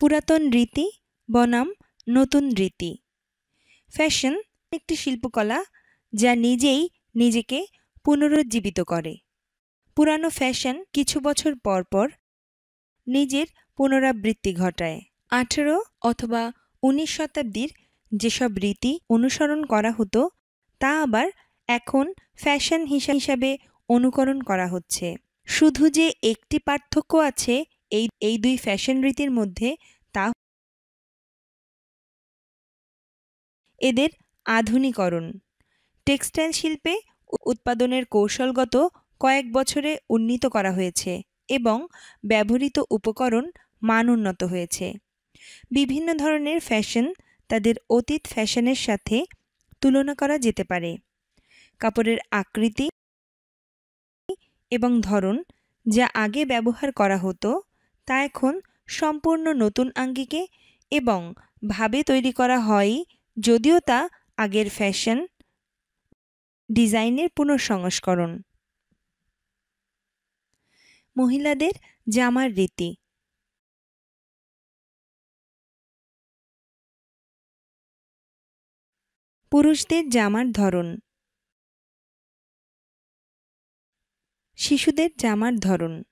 পুরাতন রীতি, বনাম নতুন রীতি। ফ্যাশন একটি শিল্পকলা যা নিজেই নিজেকে পুনরুজ্জীবিত করে। পুরানো ফ্যাশন কিছু বছর পর পর নিজের পুনরাবৃত্তি ঘটায়। আঠেরো অথবা উনিশ শতাব্দীর যেসব রীতি অনুসরণ করা হতো, তা আবার এখন ফ্যাশন হিসাবে অনুকরণ করা হচ্ছে। শুধু যে একটি পার্থক্য আছে এই এই দুই ফ্যাশন রীতির মধ্যে তা এদের আধুনিকরণ। টেক্সটাইল শিল্পে উৎপাদনের কৌশলগত কয়েক বছরে উন্নীত করা হয়েছে এবং ব্যবহৃত উপকরণ মান উন্নত হয়েছে। বিভিন্ন ধরনের ফ্যাশন তাদের অতীত ফ্যাশনের সাথে তুলনা করা যেতে পারে। কাপড়ের আকৃতি এবং ধরন যা আগে ব্যবহার করা হতো তা এখন সম্পূর্ণ নতুন আঙ্গিকে এবং ভাবে তৈরি করা হয়, যদিও তা আগের ফ্যাশন ডিজাইনের পুনঃসংস্করণ। মহিলাদের জামার রীতি। পুরুষদের জামার ধরন। শিশুদের জামার ধরন।